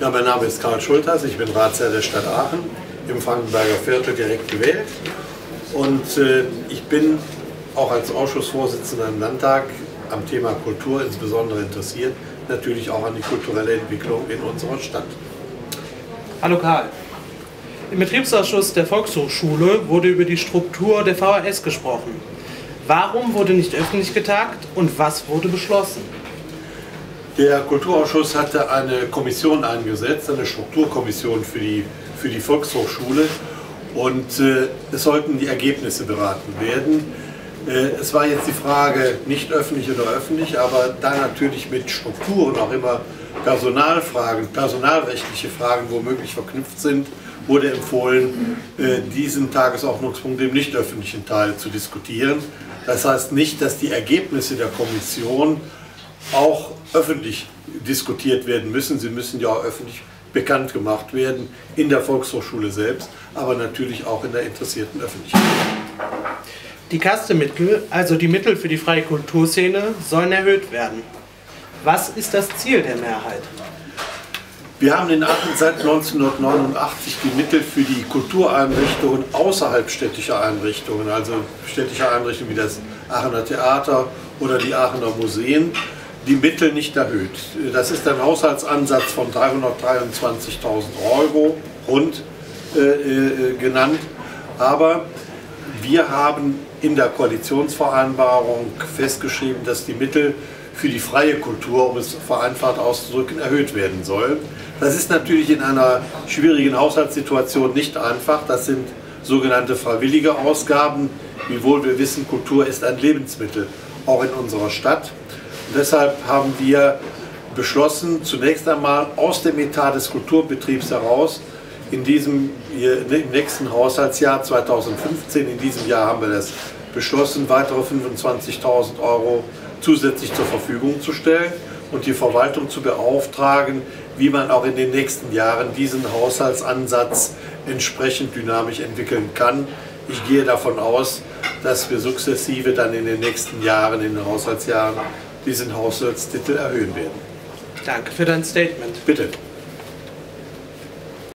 Ja, mein Name ist Karl Schulters, ich bin Ratsherr der Stadt Aachen, im Frankenberger Viertel direkt gewählt. Und äh, ich bin auch als Ausschussvorsitzender im Landtag am Thema Kultur insbesondere interessiert, natürlich auch an die kulturelle Entwicklung in unserer Stadt. Hallo Karl. Im Betriebsausschuss der Volkshochschule wurde über die Struktur der VHS gesprochen. Warum wurde nicht öffentlich getagt und was wurde beschlossen? Der Kulturausschuss hatte eine Kommission eingesetzt, eine Strukturkommission für die, für die Volkshochschule und äh, es sollten die Ergebnisse beraten werden. Äh, es war jetzt die Frage, nicht öffentlich oder öffentlich, aber da natürlich mit Strukturen auch immer Personalfragen, personalrechtliche Fragen womöglich verknüpft sind, wurde empfohlen, äh, diesen Tagesordnungspunkt im nicht öffentlichen Teil zu diskutieren. Das heißt nicht, dass die Ergebnisse der Kommission auch öffentlich diskutiert werden müssen. Sie müssen ja auch öffentlich bekannt gemacht werden in der Volkshochschule selbst, aber natürlich auch in der interessierten Öffentlichkeit. Die Kastemittel, also die Mittel für die freie Kulturszene, sollen erhöht werden. Was ist das Ziel der Mehrheit? Wir haben in Aachen seit 1989 die Mittel für die Kultureinrichtungen außerhalb städtischer Einrichtungen, also städtische Einrichtungen wie das Aachener Theater oder die Aachener Museen, die Mittel nicht erhöht. Das ist ein Haushaltsansatz von 323.000 Euro rund äh, äh, genannt. Aber wir haben in der Koalitionsvereinbarung festgeschrieben, dass die Mittel für die freie Kultur, um es vereinfacht auszudrücken, erhöht werden sollen. Das ist natürlich in einer schwierigen Haushaltssituation nicht einfach. Das sind sogenannte freiwillige Ausgaben. Wiewohl wir wissen, Kultur ist ein Lebensmittel, auch in unserer Stadt. Und deshalb haben wir beschlossen, zunächst einmal aus dem Etat des Kulturbetriebs heraus, in diesem im nächsten Haushaltsjahr 2015, in diesem Jahr haben wir das beschlossen, weitere 25.000 Euro zusätzlich zur Verfügung zu stellen und die Verwaltung zu beauftragen, wie man auch in den nächsten Jahren diesen Haushaltsansatz entsprechend dynamisch entwickeln kann. Ich gehe davon aus, dass wir sukzessive dann in den nächsten Jahren, in den Haushaltsjahren, diesen Haushaltstitel erhöhen werden. Danke für dein Statement. Bitte.